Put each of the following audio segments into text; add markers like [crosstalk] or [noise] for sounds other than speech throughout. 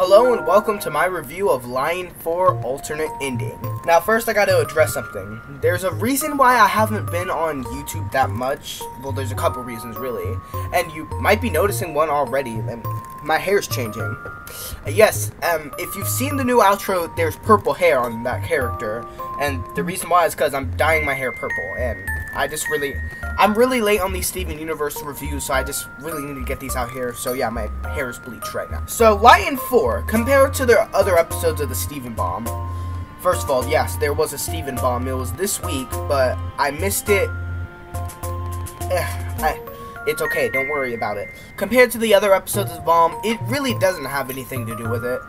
Hello and welcome to my review of Lion 4 Alternate Ending. Now first I gotta address something. There's a reason why I haven't been on YouTube that much. Well, there's a couple reasons really. And you might be noticing one already. My hair's changing. Yes, um, if you've seen the new outro, there's purple hair on that character. And the reason why is because I'm dyeing my hair purple. And I just really, I'm really late on these Steven Universe reviews, so I just really need to get these out here. So yeah, my hair is bleached right now. So Lion 4, compared to the other episodes of the Steven Bomb, first of all, yes, there was a Steven Bomb. It was this week, but I missed it. I, it's okay, don't worry about it. Compared to the other episodes of Bomb, it really doesn't have anything to do with it.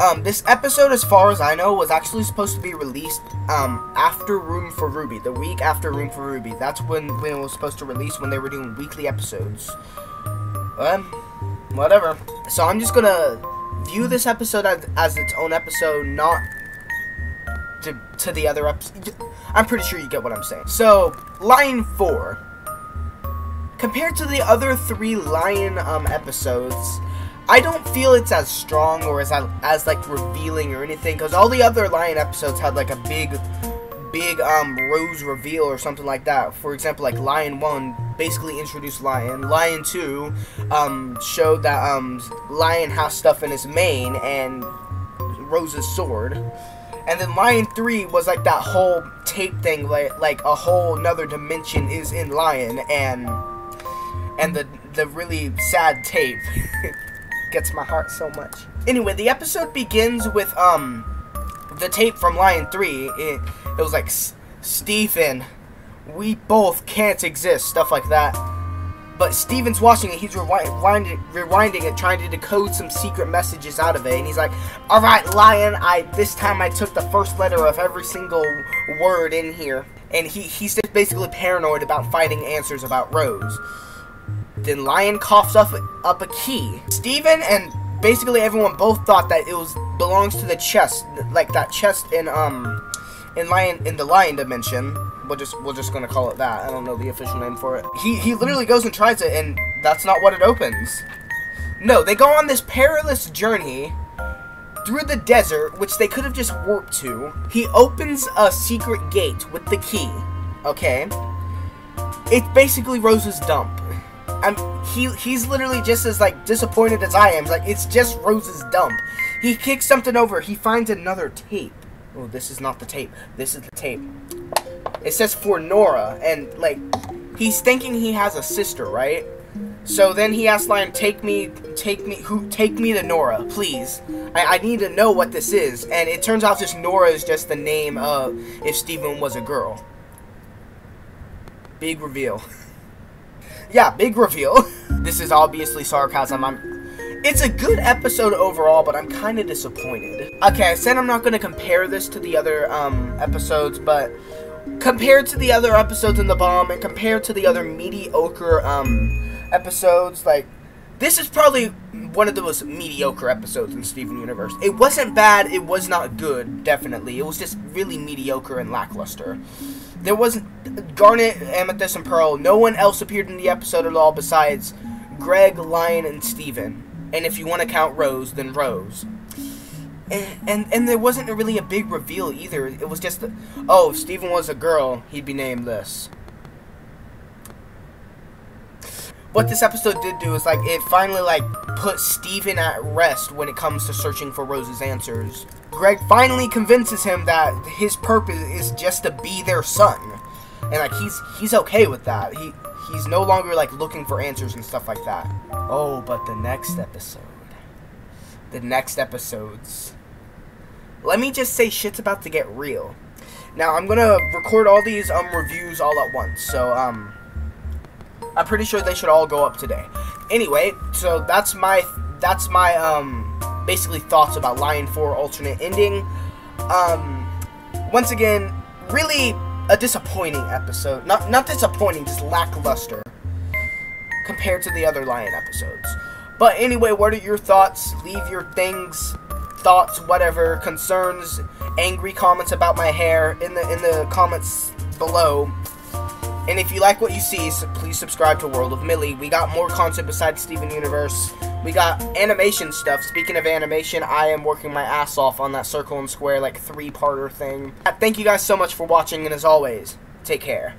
Um, this episode, as far as I know, was actually supposed to be released um, after Room for Ruby, the week after Room for Ruby. That's when, when it was supposed to release, when they were doing weekly episodes. Um, whatever. So I'm just gonna view this episode as, as its own episode, not to, to the other episodes. I'm pretty sure you get what I'm saying. So, Lion 4. Compared to the other three Lion um, episodes, I don't feel it's as strong or as as like revealing or anything because all the other Lion episodes had like a big, big um rose reveal or something like that. For example, like Lion One basically introduced Lion. Lion Two um showed that um Lion has stuff in his mane and Rose's sword. And then Lion 3 was like that whole tape thing, like like a whole another dimension is in Lion and and the the really sad tape [laughs] gets my heart so much. Anyway, the episode begins with um the tape from Lion 3. It, it was like, Steven, we both can't exist, stuff like that. But Steven's watching it, he's rewinding, rewinding it, trying to decode some secret messages out of it. And he's like, Alright, Lion, I this time I took the first letter of every single word in here. And he, he's just basically paranoid about finding answers about Rose. Then Lion coughs up, up a key. Steven and basically everyone both thought that it was belongs to the chest, like that chest in um in lion in the lion dimension. We're just we're just gonna call it that. I don't know the official name for it. He he literally goes and tries it, and that's not what it opens. No, they go on this perilous journey through the desert, which they could have just warped to. He opens a secret gate with the key. Okay. It's basically Rose's dump. I'm he he's literally just as like disappointed as I am. Like it's just Rose's dump. He kicks something over. He finds another tape. Oh, this is not the tape. This is the tape. It says for Nora, and like he's thinking he has a sister, right? So then he asks Lion, "Take me, take me, who, take me to Nora, please. I, I need to know what this is." And it turns out this Nora is just the name of if Steven was a girl. Big reveal. [laughs] yeah, big reveal. [laughs] this is obviously sarcasm. I'm. It's a good episode overall, but I'm kind of disappointed. Okay, I said I'm not going to compare this to the other um, episodes, but compared to the other episodes in the bomb and compared to the other mediocre um, episodes, like this is probably one of the most mediocre episodes in Steven Universe. It wasn't bad, it was not good, definitely. It was just really mediocre and lackluster. There wasn't Garnet, Amethyst, and Pearl. No one else appeared in the episode at all besides Greg, Lion, and Steven. And if you want to count Rose, then Rose. And, and, and there wasn't really a big reveal either. It was just, the, oh, if Steven was a girl, he'd be named this. What this episode did do is like it finally like put Steven at rest when it comes to searching for Rose's answers. Greg finally convinces him that his purpose is just to be their son. And like he's he's okay with that. He he's no longer like looking for answers and stuff like that. Oh, but the next episode. The next episodes. Let me just say shit's about to get real. Now I'm gonna record all these um reviews all at once. So um I'm pretty sure they should all go up today. Anyway, so that's my that's my um basically thoughts about Lion 4 alternate ending. Um, once again, really a disappointing episode. Not not disappointing, just lackluster compared to the other Lion episodes. But anyway, what are your thoughts? Leave your things, thoughts, whatever, concerns, angry comments about my hair in the in the comments below. And if you like what you see, please subscribe to World of Meli. We got more content besides Steven Universe. We got animation stuff. Speaking of animation, I am working my ass off on that circle and square like three-parter thing. Uh, thank you guys so much for watching, and as always, take care.